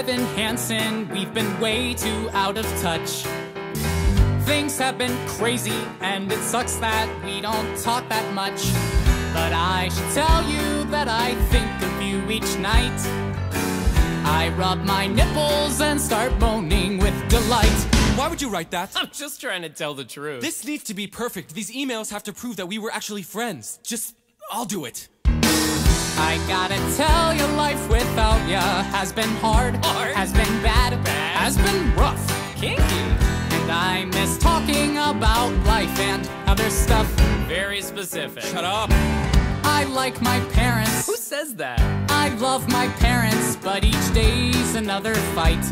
Evan Hansen, we've been way too out of touch. Things have been crazy, and it sucks that we don't talk that much. But I should tell you that I think of you each night. I rub my nipples and start moaning with delight. Why would you write that? I'm just trying to tell the truth. This needs to be perfect. These emails have to prove that we were actually friends. Just, I'll do it. I gotta tell you, life without ya has been hard, Hard? has been bad, Bad? has been rough. kinky. And I miss talking about life and other stuff. Very specific. Shut up. I like my parents. Who says that? I love my parents, but each day's another fight.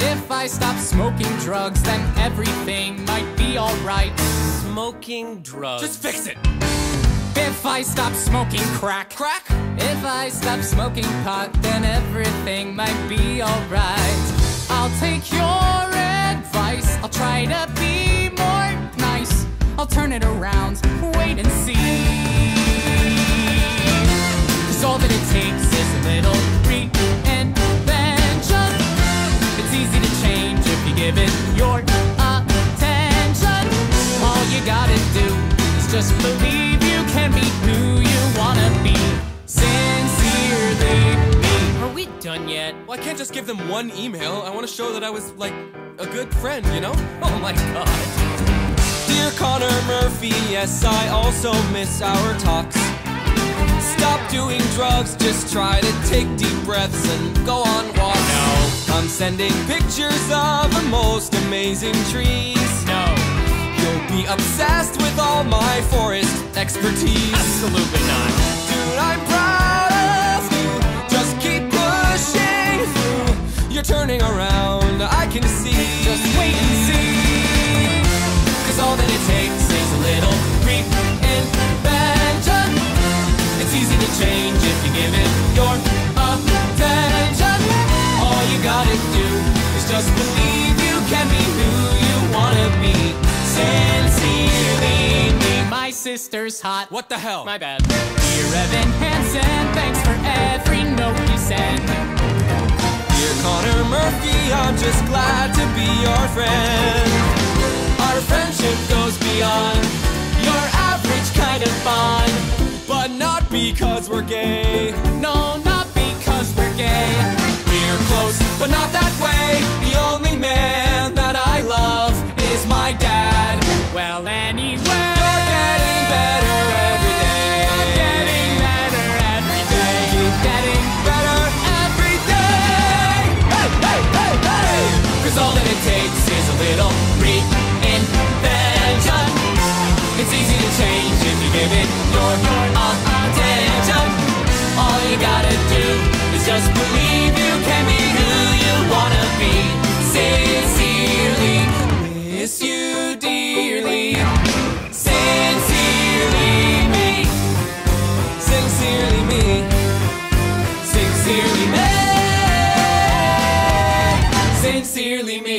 If I stop smoking drugs, then everything might be alright. Smoking drugs. Just fix it. If I stop smoking crack, Crack? if I stop smoking pot, then everything might be alright. I'll take your advice, I'll try to be more nice. I'll turn it around, wait and see. Cause all that it takes is a little reinvention. It's easy to change if you give it your attention. All you gotta do is just believe done yet? Well, I can't just give them one email. I want to show that I was, like, a good friend, you know? Oh my god. Dear Connor Murphy, yes, I also miss our talks. Stop doing drugs, just try to take deep breaths and go on walks. No. I'm sending pictures of the most amazing trees. No. You'll be obsessed with all my forest expertise. Absolutely not. Sister's hot. What the hell? My bad. Dear Evan Hansen, thanks for every note you send. Dear Connor Murphy, I'm just glad to be your friend. Our friendship goes beyond Your average kind of bond. but not because we're gay. No, not because we're gay. We're close, but not that giving your all attention. All you gotta do is just believe you can be who you wanna be. Sincerely, miss you dearly. Sincerely me. Sincerely me. Sincerely me. Sincerely me.